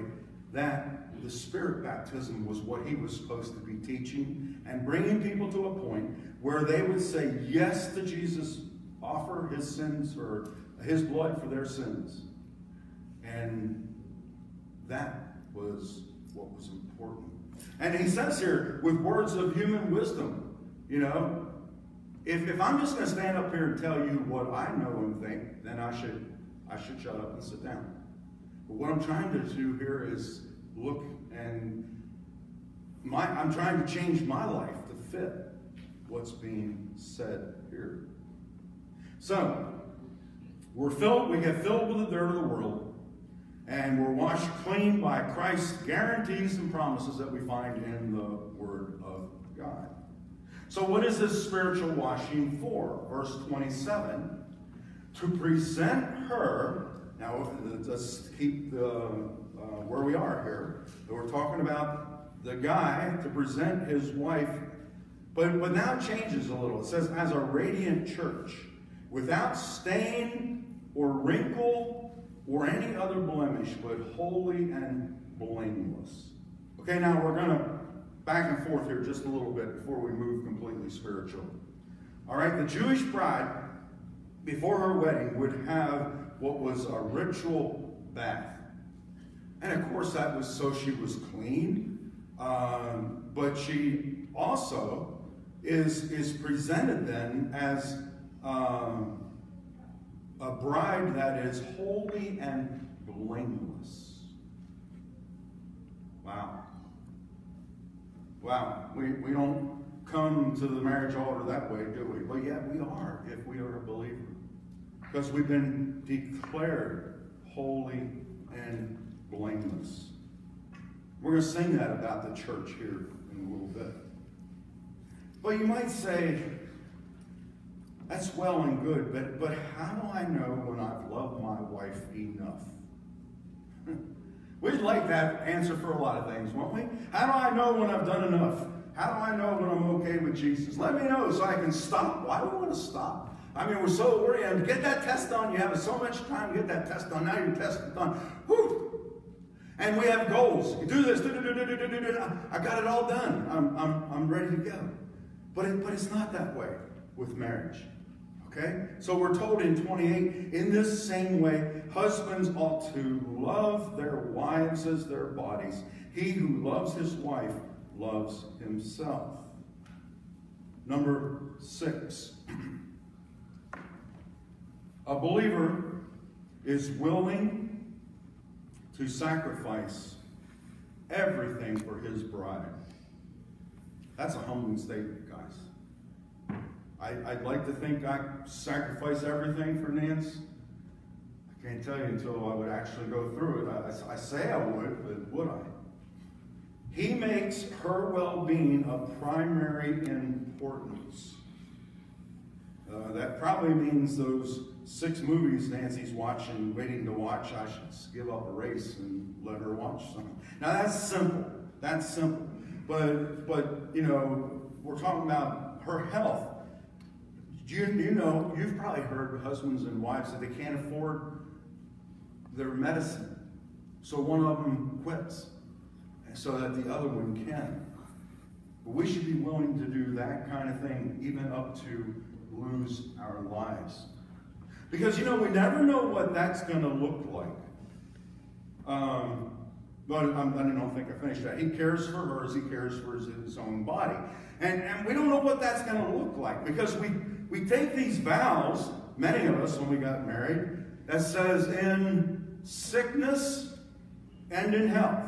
that the spirit baptism was what he was supposed to be teaching and bringing people to a point where they would say yes to Jesus, offer his sins or his blood for their sins. And that was what was important. And he says here, with words of human wisdom, you know, if, if I'm just going to stand up here and tell you what I know and think, then I should, I should shut up and sit down. But what I'm trying to do here is look and my, I'm trying to change my life to fit what's being said here. So, we're filled, we get filled with the dirt of the world, and we're washed clean by Christ's guarantees and promises that we find in the Word of God. So, what is this spiritual washing for? Verse 27 to present her. Now, let's keep the, uh, where we are here. We're talking about the guy to present his wife But, but now it changes a little. It says, as a radiant church, without stain or wrinkle or any other blemish, but holy and blameless. Okay, now we're going to back and forth here just a little bit before we move completely spiritual. All right, the Jewish bride, before her wedding, would have what was a ritual bath. And of course, that was so she was clean, um, but she also is, is presented then as um, a bride that is holy and blameless. Wow. Wow. We, we don't come to the marriage altar that way, do we? But yet we are if we are a believer. Because we've been declared holy and blameless. We're going to sing that about the church here in a little bit. But you might say, that's well and good, but, but how do I know when I've loved my wife enough? We'd like that answer for a lot of things, won't we? How do I know when I've done enough? How do I know when I'm okay with Jesus? Let me know so I can stop. Why do we want to stop? I mean, we're so worried. Get that test done. You have so much time get that test done. Now your test is done. Whew. And we have goals. You do this. Do, do, do, I got it all done. I'm, I'm, I'm ready to go. But, it, but it's not that way with marriage. Okay? So we're told in 28, in this same way, husbands ought to love their wives as their bodies. He who loves his wife loves himself. Number six. A believer is willing to sacrifice everything for his bride. That's a humbling statement, guys. I, would like to think I sacrifice everything for Nance. I can't tell you until I would actually go through it. I, I say I would, but would I? He makes her well being of primary importance. Uh, that probably means those six movies Nancy's watching, waiting to watch. I should give up a race and let her watch some. Now that's simple. That's simple. But but you know, we're talking about her health. You, you know, you've probably heard husbands and wives that they can't afford their medicine. So one of them quits so that the other one can. But we should be willing to do that kind of thing, even up to lose our lives. Because, you know, we never know what that's going to look like. Um, but I'm, I don't think I finished that. He cares for her as he cares for his, his own body. And, and we don't know what that's going to look like because we, we take these vows, many of us when we got married, that says in sickness and in health.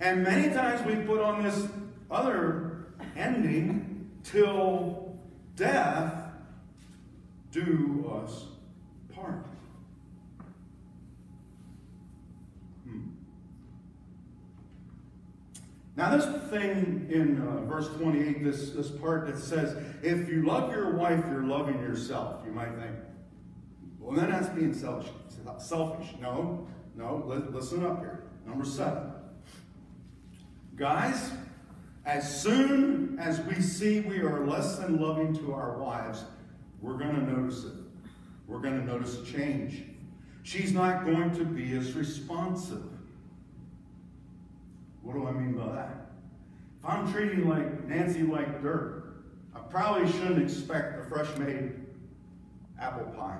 And many times we put on this other ending till death do us part. Now, this thing in uh, verse 28, this, this part that says, if you love your wife, you're loving yourself. You might think, well, then that's being selfish. Selfish. No, no, listen up here. Number seven. Guys, as soon as we see we are less than loving to our wives, we're going to notice it. We're going to notice a change. She's not going to be as responsive. What do I mean by that? If I'm treating like Nancy like dirt, I probably shouldn't expect a fresh made apple pie.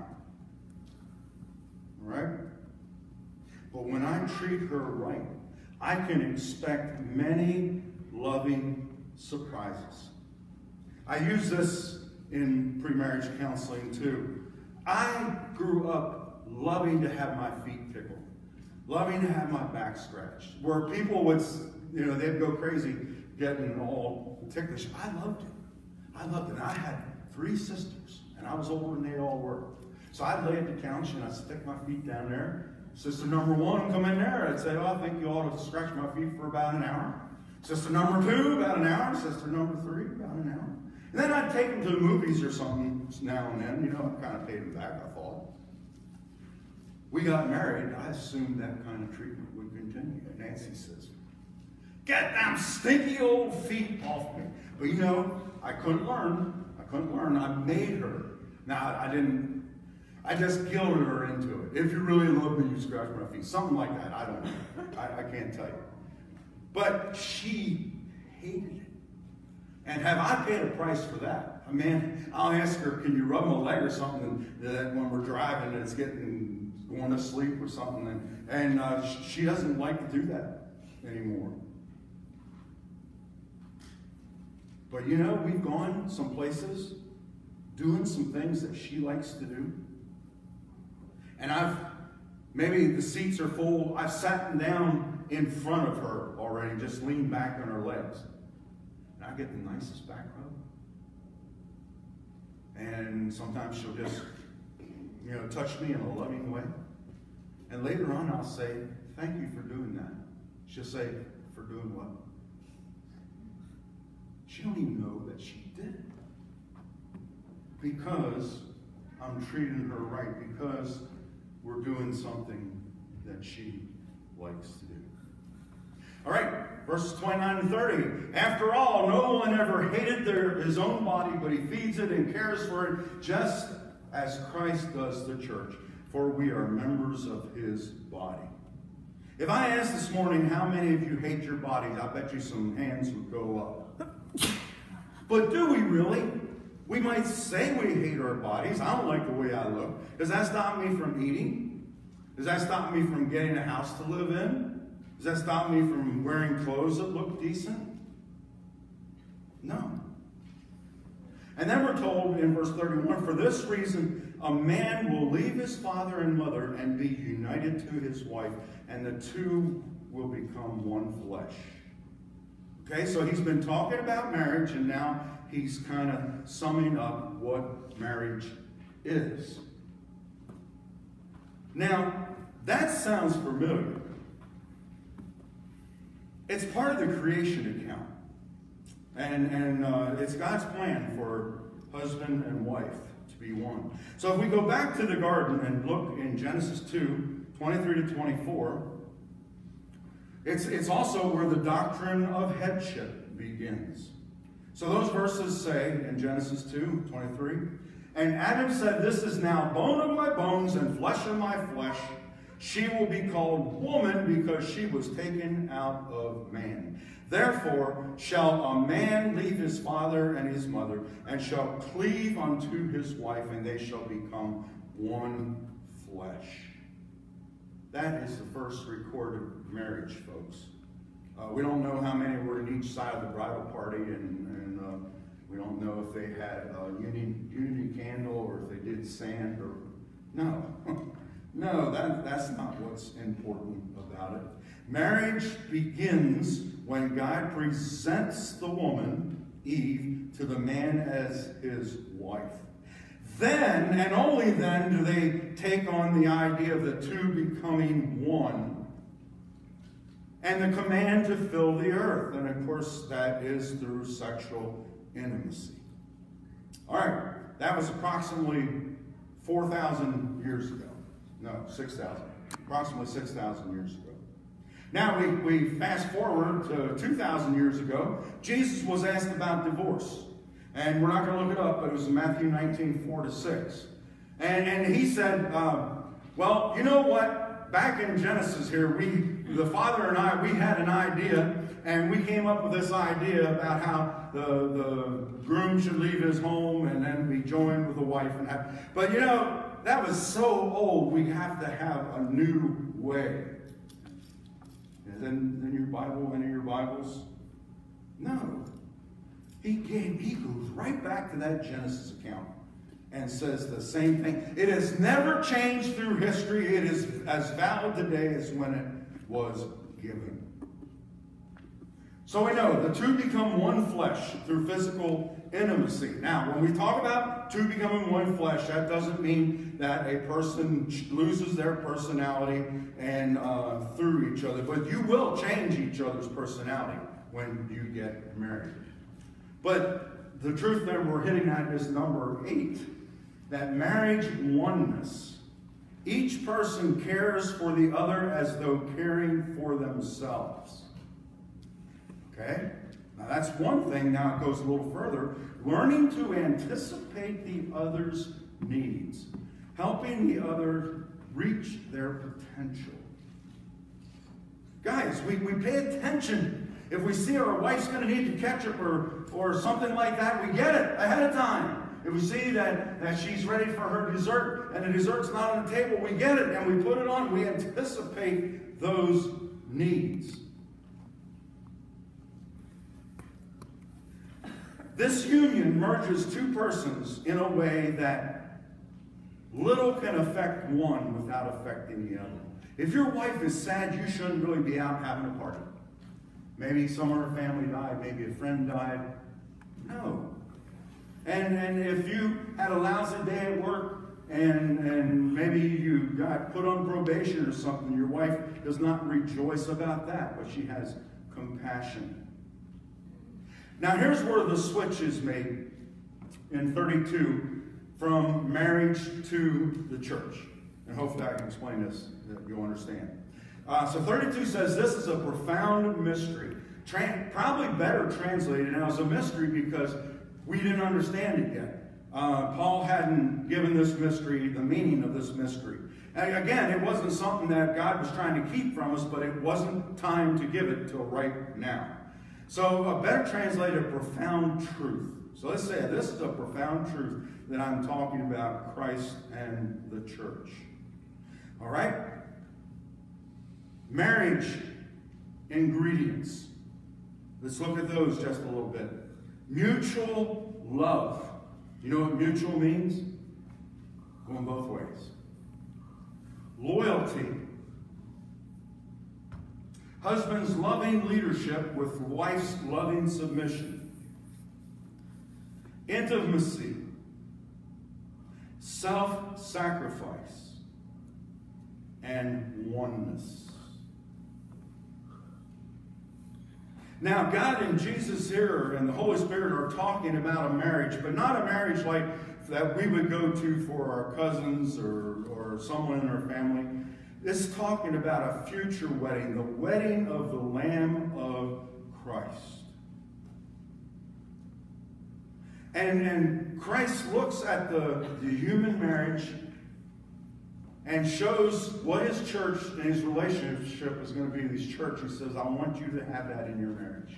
All right? But when I treat her right, I can expect many loving surprises. I use this in pre-marriage counseling too. I grew up loving to have my feet loving to have my back scratched, where people would, you know, they'd go crazy getting all ticklish. I loved it. I loved it. I had three sisters, and I was older than they all were. So I'd lay at the couch and I'd stick my feet down there. Sister number one come in there. I'd say, oh, I think you ought to scratch my feet for about an hour. Sister number two, about an hour. Sister number three, about an hour. And then I'd take them to the movies or something now and then. You know, I kind of paid them back, I. We got married. I assumed that kind of treatment would continue. Nancy says, Get them stinky old feet off me. But you know, I couldn't learn. I couldn't learn. I made her. Now, I didn't, I just guilted her into it. If you really love me, you scratch my feet. Something like that. I don't know. I, I can't tell you. But she hated it. And have I paid a price for that? I mean, I'll ask her, can you rub my leg or something that when we're driving and it's getting going to sleep or something? And, and uh, she doesn't like to do that anymore. But you know, we've gone some places doing some things that she likes to do. And I've, maybe the seats are full, I've sat down in front of her already, just leaned back on her legs. And I get the nicest back rub. And sometimes she'll just, you know, touch me in a loving way. And later on, I'll say, Thank you for doing that. She'll say, For doing what? She don't even know that she did it. Because I'm treating her right, because we're doing something that she likes to do. All right, verses 29 and 30. After all, no one ever hated their, his own body, but he feeds it and cares for it just as Christ does the church, for we are members of his body. If I asked this morning how many of you hate your bodies, I bet you some hands would go up. But do we really? We might say we hate our bodies. I don't like the way I look. Does that stop me from eating? Does that stop me from getting a house to live in? Does that stop me from wearing clothes that look decent? No. And then we're told in verse 31 for this reason, a man will leave his father and mother and be united to his wife, and the two will become one flesh. Okay, so he's been talking about marriage, and now he's kind of summing up what marriage is. Now, that sounds familiar. It's part of the creation account. And, and uh, it's God's plan for husband and wife to be one. So if we go back to the garden and look in Genesis 2, 23 to 24, it's, it's also where the doctrine of headship begins. So those verses say in Genesis 2, 23, And Adam said, This is now bone of my bones and flesh of my flesh. She will be called woman because she was taken out of man. Therefore shall a man leave his father and his mother, and shall cleave unto his wife, and they shall become one flesh. That is the first recorded marriage, folks. Uh, we don't know how many were in each side of the bridal party, and, and uh, we don't know if they had a unity, unity candle or if they did sand or no. No, that, that's not what's important about it. Marriage begins when God presents the woman, Eve, to the man as his wife. Then, and only then, do they take on the idea of the two becoming one and the command to fill the earth. And of course, that is through sexual intimacy. All right, that was approximately 4,000 years ago. No, 6,000. Approximately 6,000 years ago. Now we, we fast forward to 2,000 years ago. Jesus was asked about divorce. And we're not going to look it up, but it was in Matthew 19, 4 to 6. And, and he said, uh, well, you know what? Back in Genesis here, we, the father and I, we had an idea, and we came up with this idea about how the, the groom should leave his home and then be joined with a wife. and have, But you know, that was so old, we have to have a new way. In your Bible, any of your Bibles? No. He came, he goes right back to that Genesis account and says the same thing. It has never changed through history. It is as valid today as when it was given. So we know the two become one flesh through physical intimacy. Now, when we talk about two becoming one flesh, that doesn't mean that a person loses their personality and uh, through each other, but you will change each other's personality when you get married. But the truth that we're hitting at is number eight that marriage oneness. Each person cares for the other as though caring for themselves. Okay? Now that's one thing. Now it goes a little further. Learning to anticipate the other's needs, helping the other reach their potential. Guys, we, we pay attention. If we see our wife's going to need to ketchup or, or something like that, we get it ahead of time. If we see that, that she's ready for her dessert and the dessert's not on the table, we get it and we put it on. We anticipate those needs. This union merges two persons in a way that little can affect one without affecting the other. If your wife is sad, you shouldn't really be out having a party. Maybe some of her family died, maybe a friend died. No. And, and if you had a lousy day at work and, and maybe you got put on probation or something, your wife does not rejoice about that, but she has compassion. Now, here's where the switch is made in 32 from marriage to the church. And hopefully I can explain this, that you'll understand. Uh, so 32 says this is a profound mystery. Probably better translated now as a mystery because we didn't understand it yet. Uh, Paul hadn't given this mystery the meaning of this mystery. And again, it wasn't something that God was trying to keep from us, but it wasn't time to give it till right now. So a better translated, profound truth. So let's say this is a profound truth that I'm talking about Christ and the church. All right? Marriage ingredients. Let's look at those just a little bit. Mutual love. You know what mutual means? Going both ways. Loyalty. Husband's loving leadership with wife's loving submission. Intimacy. Self sacrifice. And oneness. Now, God and Jesus here and the Holy Spirit are talking about a marriage, but not a marriage like that we would go to for our cousins or, or someone in our family. It's talking about a future wedding, the wedding of the Lamb of Christ. And, and Christ looks at the, the human marriage and shows what his church and his relationship is going to be in his church. He says, I want you to have that in your marriage.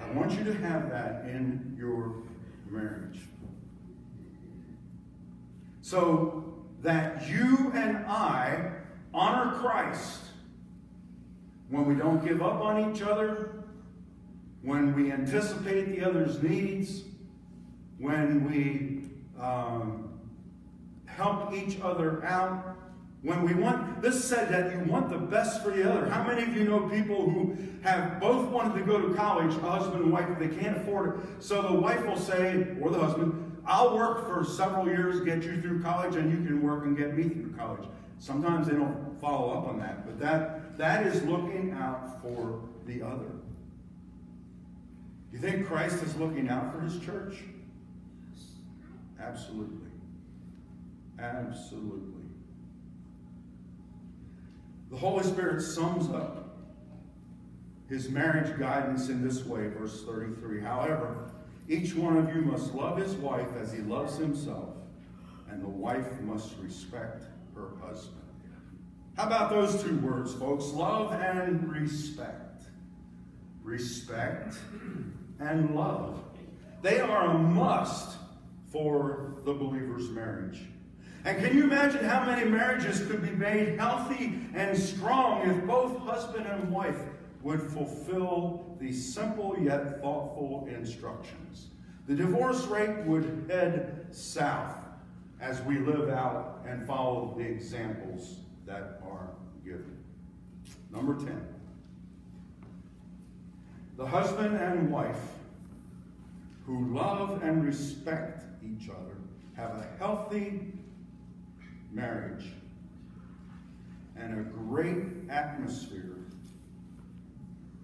I want you to have that in your marriage. So that you and I honor Christ when we don't give up on each other, when we anticipate the other's needs, when we um, help each other out. When we want, this said that you want the best for the other. How many of you know people who have both wanted to go to college, a husband and wife, they can't afford it? So the wife will say, or the husband, I'll work for several years, get you through college, and you can work and get me through college. Sometimes they don't follow up on that, but that, that is looking out for the other. Do you think Christ is looking out for his church? Absolutely. Absolutely. The Holy Spirit sums up his marriage guidance in this way, verse 33. However, each one of you must love his wife as he loves himself, and the wife must respect her husband. How about those two words, folks? Love and respect. Respect and love. They are a must for the believer's marriage. And can you imagine how many marriages could be made healthy and strong if both husband and wife would fulfill these simple yet thoughtful instructions? The divorce rate would head south as we live out and follow the examples that are given. Number 10. The husband and wife who love and respect each other have a healthy marriage and a great atmosphere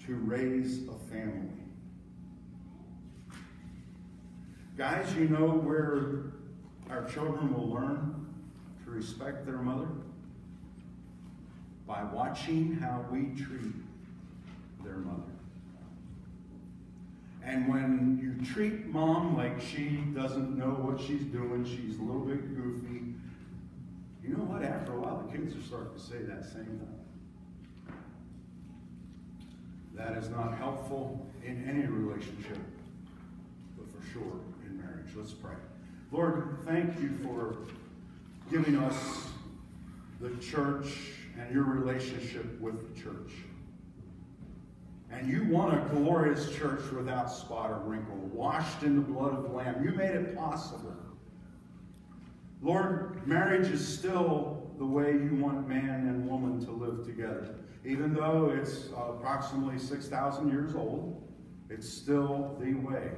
to raise a family. Guys, you know where our children will learn to respect their mother? By watching how we treat their mother. And when you treat mom like she doesn't know what she's doing, she's a little bit goofy, you know what? After a while, the kids are starting to say that same thing. That is not helpful in any relationship, but for sure in marriage. Let's pray. Lord, thank you for giving us the church and your relationship with the church. And you want a glorious church without spot or wrinkle, washed in the blood of the Lamb. You made it possible. Lord, marriage is still the way you want man and woman to live together. Even though it's approximately 6,000 years old, it's still the way.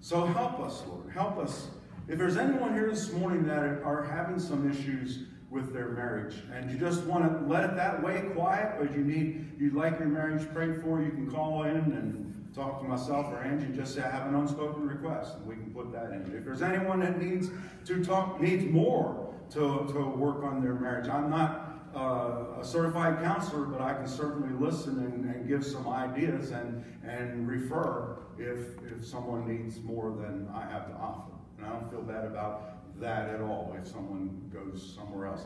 So help us, Lord. Help us. If there's anyone here this morning that are having some issues with their marriage and you just want to let it that way quiet or you need you'd like your marriage prayed for you can call in and talk to myself or Angie and just say I have an unspoken request and we can put that in if there's anyone that needs to talk needs more to, to work on their marriage I'm not uh, a certified counselor but I can certainly listen and, and give some ideas and and refer if if someone needs more than I have to offer and I don't feel bad about that at all if someone goes somewhere else.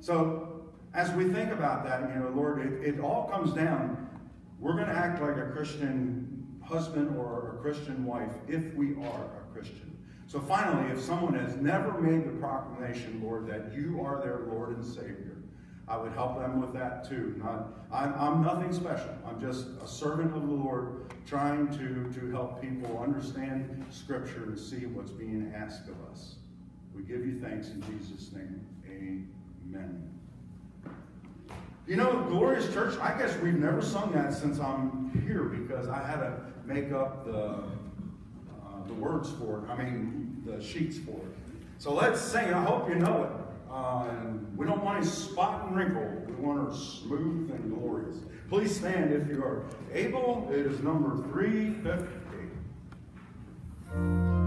So as we think about that, you know, Lord, it, it all comes down. We're going to act like a Christian husband or a Christian wife if we are a Christian. So finally, if someone has never made the proclamation, Lord, that you are their Lord and Savior, I would help them with that too. Not, I'm, I'm nothing special. I'm just a servant of the Lord trying to, to help people understand Scripture and see what's being asked of us. We give you thanks in Jesus' name. Amen. You know, Glorious Church, I guess we've never sung that since I'm here because I had to make up the, uh, the words for it. I mean, the sheets for it. So let's sing. I hope you know it. And we don't want any spot and wrinkle. We want her smooth and glorious. Please stand if you are able. It is number 350.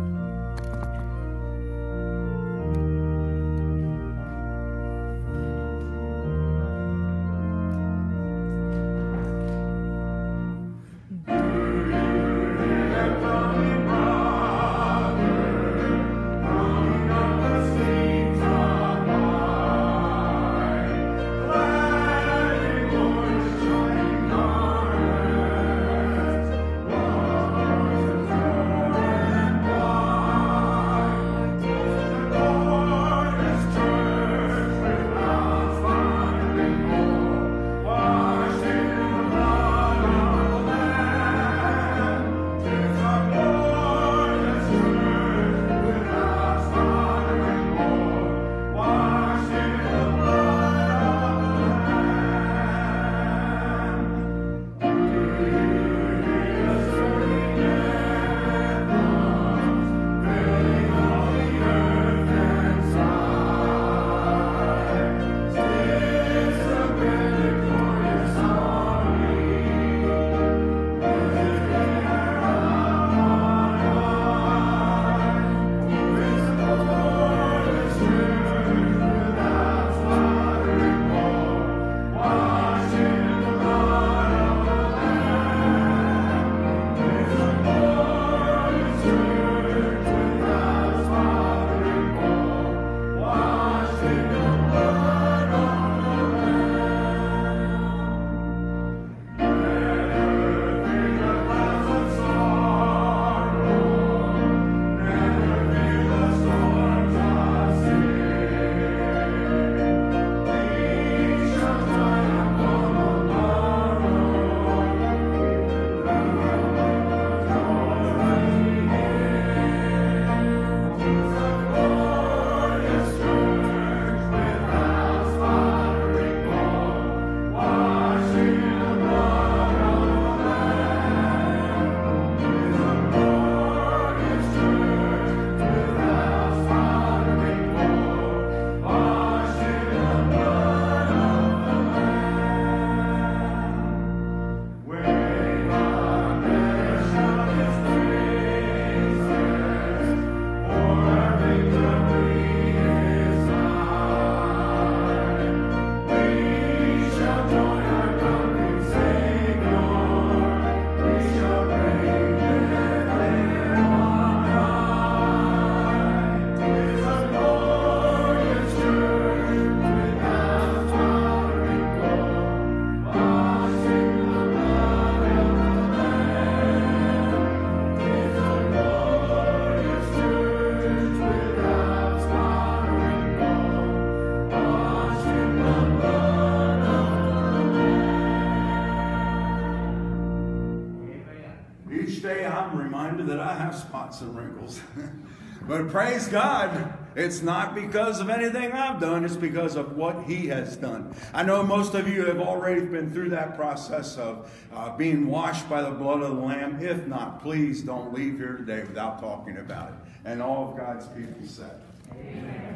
Spots and wrinkles. but praise God, it's not because of anything I've done, it's because of what He has done. I know most of you have already been through that process of uh, being washed by the blood of the Lamb. If not, please don't leave here today without talking about it. And all of God's people said, Amen.